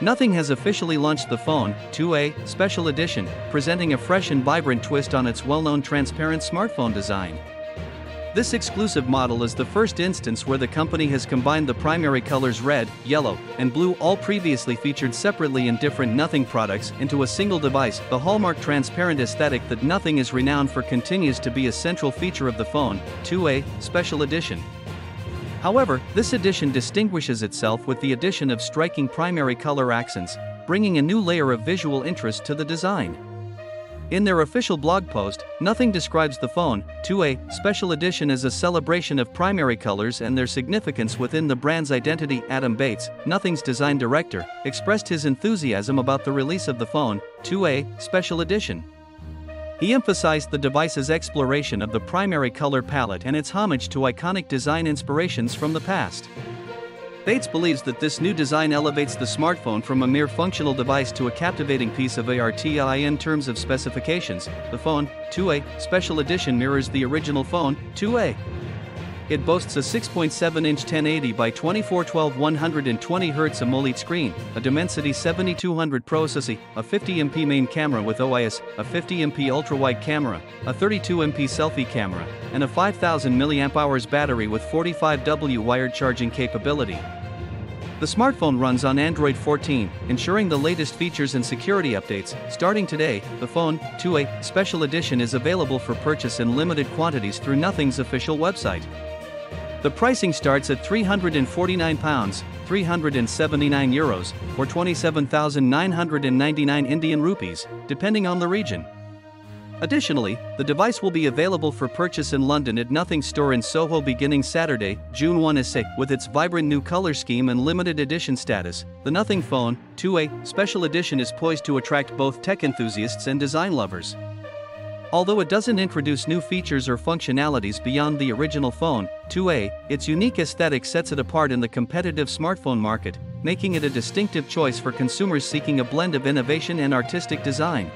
Nothing has officially launched the phone 2A Special Edition, presenting a fresh and vibrant twist on its well known transparent smartphone design. This exclusive model is the first instance where the company has combined the primary colors red, yellow, and blue, all previously featured separately in different Nothing products, into a single device. The hallmark transparent aesthetic that Nothing is renowned for continues to be a central feature of the phone 2A Special Edition. However, this edition distinguishes itself with the addition of striking primary color accents, bringing a new layer of visual interest to the design. In their official blog post, Nothing describes the phone 2A special edition as a celebration of primary colors and their significance within the brand's identity. Adam Bates, Nothing's design director, expressed his enthusiasm about the release of the phone 2A special edition. He emphasized the device's exploration of the primary color palette and its homage to iconic design inspirations from the past. Bates believes that this new design elevates the smartphone from a mere functional device to a captivating piece of art in terms of specifications. The phone 2A Special Edition mirrors the original phone 2A. It boasts a 6.7-inch 1080 by 2412 120Hz AMOLED screen, a Dimensity 7200 processor, a 50MP main camera with OIS, a 50MP ultra-wide camera, a 32MP selfie camera, and a 5000 mAh battery with 45W wired charging capability. The smartphone runs on Android 14, ensuring the latest features and security updates. Starting today, the phone 2A Special Edition is available for purchase in limited quantities through Nothing's official website. The pricing starts at £349, 379 euros, or 27,999 Indian rupees, depending on the region. Additionally, the device will be available for purchase in London at Nothing Store in Soho beginning Saturday, June 1 with its vibrant new color scheme and limited edition status. The Nothing Phone 2A Special Edition is poised to attract both tech enthusiasts and design lovers. Although it doesn't introduce new features or functionalities beyond the original phone, 2A, its unique aesthetic sets it apart in the competitive smartphone market, making it a distinctive choice for consumers seeking a blend of innovation and artistic design.